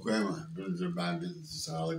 programa, para trabalho de solid.